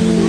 Mm-hmm.